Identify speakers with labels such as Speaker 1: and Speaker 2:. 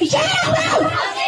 Speaker 1: Yeah!